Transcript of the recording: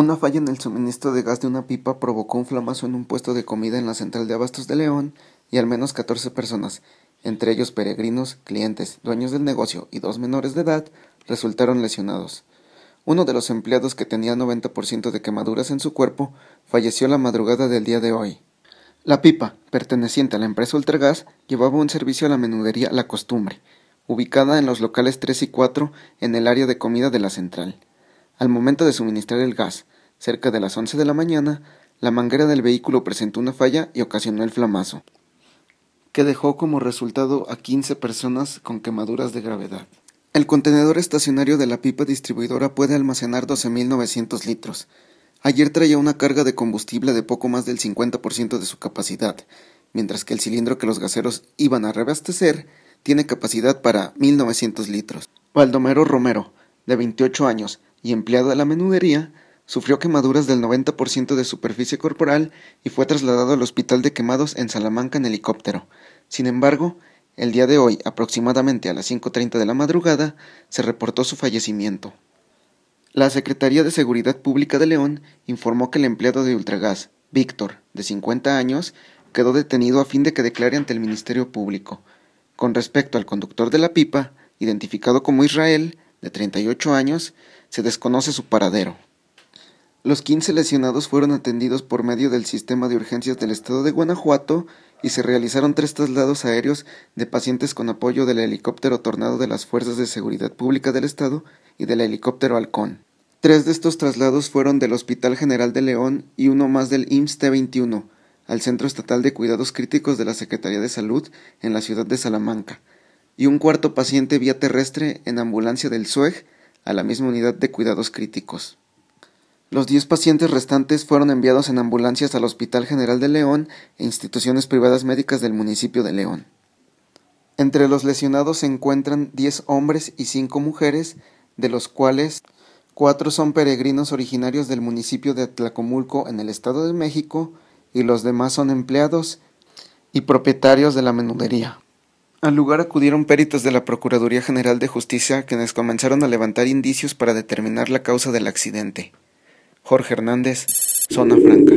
Una falla en el suministro de gas de una pipa provocó un flamazo en un puesto de comida en la central de abastos de León y al menos 14 personas, entre ellos peregrinos, clientes, dueños del negocio y dos menores de edad, resultaron lesionados. Uno de los empleados que tenía 90% de quemaduras en su cuerpo falleció la madrugada del día de hoy. La pipa, perteneciente a la empresa Ultragas, llevaba un servicio a la menudería La Costumbre, ubicada en los locales 3 y 4 en el área de comida de la central. Al momento de suministrar el gas, cerca de las once de la mañana, la manguera del vehículo presentó una falla y ocasionó el flamazo, que dejó como resultado a quince personas con quemaduras de gravedad. El contenedor estacionario de la pipa distribuidora puede almacenar 12.900 litros. Ayer traía una carga de combustible de poco más del 50% de su capacidad, mientras que el cilindro que los gaseros iban a reabastecer tiene capacidad para 1.900 litros. Baldomero Romero, de 28 años, y empleado de la menudería, sufrió quemaduras del 90% de superficie corporal y fue trasladado al hospital de quemados en Salamanca en helicóptero. Sin embargo, el día de hoy, aproximadamente a las 5.30 de la madrugada, se reportó su fallecimiento. La Secretaría de Seguridad Pública de León informó que el empleado de Ultragas, Víctor, de 50 años, quedó detenido a fin de que declare ante el Ministerio Público. Con respecto al conductor de la pipa, identificado como Israel, de 38 años, se desconoce su paradero. Los 15 lesionados fueron atendidos por medio del sistema de urgencias del estado de Guanajuato y se realizaron tres traslados aéreos de pacientes con apoyo del helicóptero Tornado de las Fuerzas de Seguridad Pública del Estado y del helicóptero Halcón. Tres de estos traslados fueron del Hospital General de León y uno más del IMSS T21 al Centro Estatal de Cuidados Críticos de la Secretaría de Salud en la ciudad de Salamanca, y un cuarto paciente vía terrestre en ambulancia del SUEG a la misma unidad de cuidados críticos. Los diez pacientes restantes fueron enviados en ambulancias al Hospital General de León e instituciones privadas médicas del municipio de León. Entre los lesionados se encuentran diez hombres y cinco mujeres, de los cuales cuatro son peregrinos originarios del municipio de Tlacomulco en el Estado de México y los demás son empleados y propietarios de la menudería. Al lugar acudieron peritos de la Procuraduría General de Justicia quienes comenzaron a levantar indicios para determinar la causa del accidente. Jorge Hernández, Zona Franca.